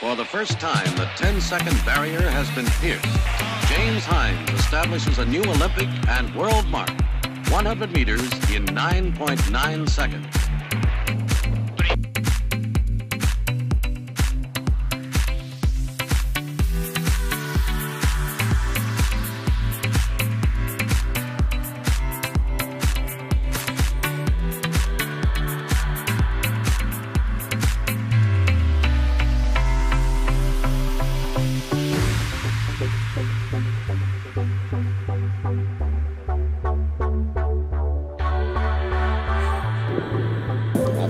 For the first time, the 10-second barrier has been pierced. James Hines establishes a new Olympic and world mark, 100 meters in 9.9 seconds.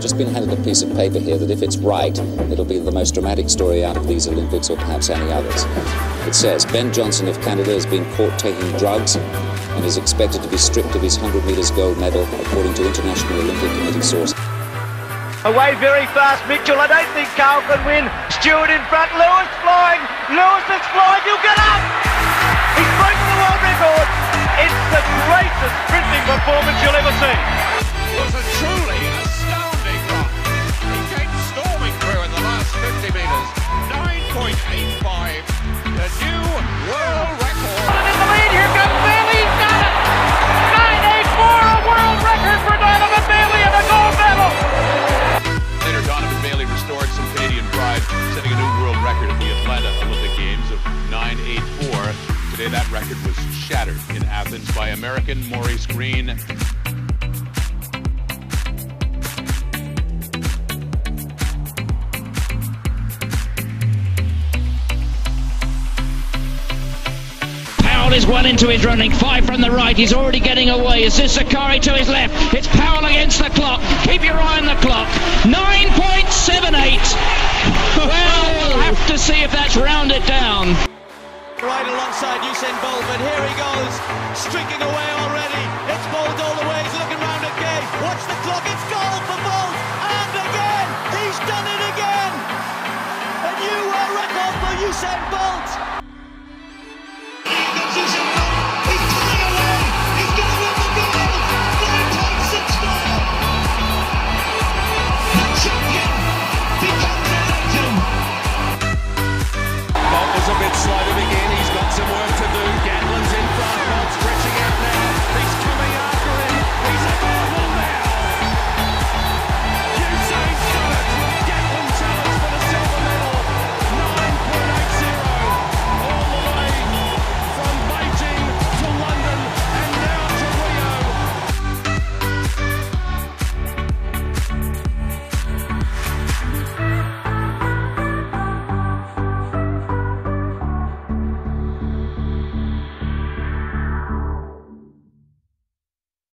I've just been handed a piece of paper here that if it's right, it'll be the most dramatic story out of these Olympics or perhaps any others. It says Ben Johnson of Canada has been caught taking drugs and is expected to be stripped of his 100 metres gold medal, according to International Olympic Committee sources. Away very fast, Mitchell. I don't think Carl can win. Stewart in front. Lewis flying. Lewis is flying. You get up. He's broken the world record. It's the greatest sprinting performance you'll ever see. 9.84. That record was shattered in Athens by American Maurice Greene. Powell is well into his running. Five from the right. He's already getting away. Is this Zakari to his left? It's Powell against the clock. Keep your eye on the clock. 9.78. Well, we'll have to see if that's rounded down. Right alongside Usain Bolt, but here he goes, streaking away already. It's Bolt all the way. He's looking round at Gay. Watch the clock. It's goal for Bolt, and again he's done it again. A new world record for Usain Bolt. A bit slow